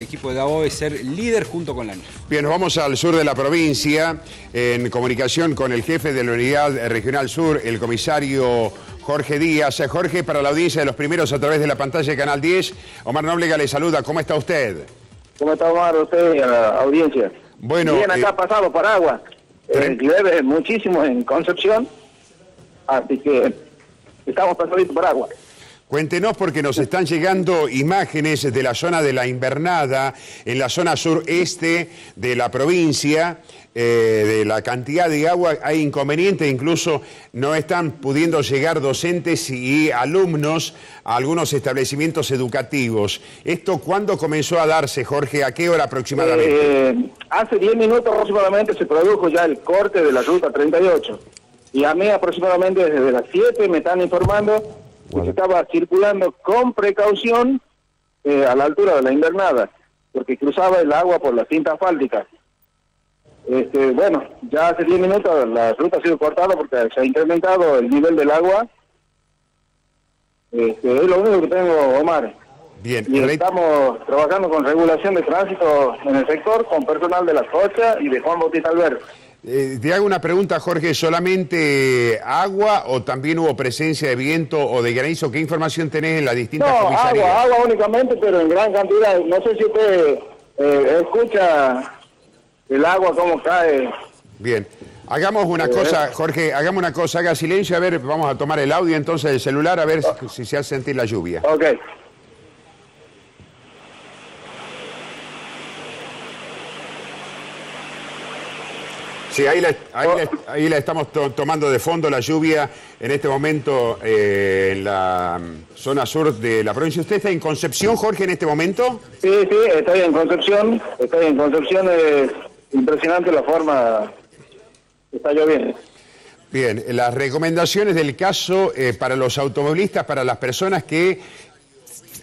El equipo de Gabo es ser líder junto con Lanús. Bien, nos vamos al sur de la provincia en comunicación con el jefe de la Unidad Regional Sur, el comisario Jorge Díaz. Eh, Jorge, para la audiencia de los primeros a través de la pantalla de Canal 10, Omar Nóblega le saluda. ¿Cómo está usted? ¿Cómo está Omar, usted y a la audiencia? Bueno, Bien, acá eh, ha pasado por agua. Eh, llueve muchísimo en Concepción, así que estamos pasando por agua. Cuéntenos porque nos están llegando imágenes de la zona de la invernada, en la zona sureste de la provincia, eh, de la cantidad de agua. Hay inconvenientes, incluso no están pudiendo llegar docentes y alumnos a algunos establecimientos educativos. ¿Esto cuándo comenzó a darse, Jorge? ¿A qué hora aproximadamente? Eh, hace 10 minutos aproximadamente se produjo ya el corte de la ruta 38. Y a mí aproximadamente desde las 7 me están informando que estaba circulando con precaución eh, a la altura de la invernada, porque cruzaba el agua por la cinta asfáltica. Este, bueno, ya hace 10 minutos la ruta ha sido cortada porque se ha incrementado el nivel del agua. Este, es lo único que tengo, Omar. Bien, Y estamos trabajando con regulación de tránsito en el sector, con personal de la Cocha y de Juan Bautista Alberto. Eh, te hago una pregunta, Jorge. ¿Solamente agua o también hubo presencia de viento o de granizo? ¿Qué información tenés en las No, distintas comisarías? agua, agua únicamente, pero en gran cantidad. No sé si usted eh, escucha el agua cómo cae. Bien. Hagamos una cosa, Jorge, hagamos una cosa, haga silencio, a ver, vamos a tomar el audio entonces del celular a ver si, si se hace sentir la lluvia. Ok. Sí, ahí la, ahí la- ahí la estamos to- tomando de fondo la lluvia en este momento eh, en la mm, zona sur de la provincia. ¿Usted está en Concepción, Jorge, en este momento? Sí, sí, estoy en Concepción. Estoy en Concepción. Es impresionante la forma que está lloviendo. Bien, las recomendaciones del caso eh, para los automovilistas, para las personas que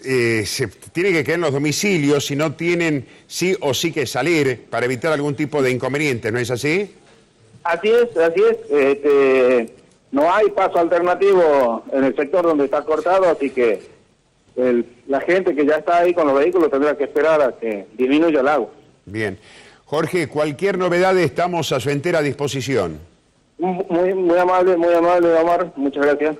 eh, se tienen que quedar en los domicilios y no tienen sí o sí que salir para evitar algún tipo de inconveniente, ¿no es así? Así es, así es. Este, no hay paso alternativo en el sector donde está cortado, así que el- la gente que ya está ahí con los vehículos tendrá que esperar a que disminuya el agua. Bien. Jorge, cualquier novedad estamos a su entera disposición. Muy, muy amable, muy amable, Omar. Muchas gracias.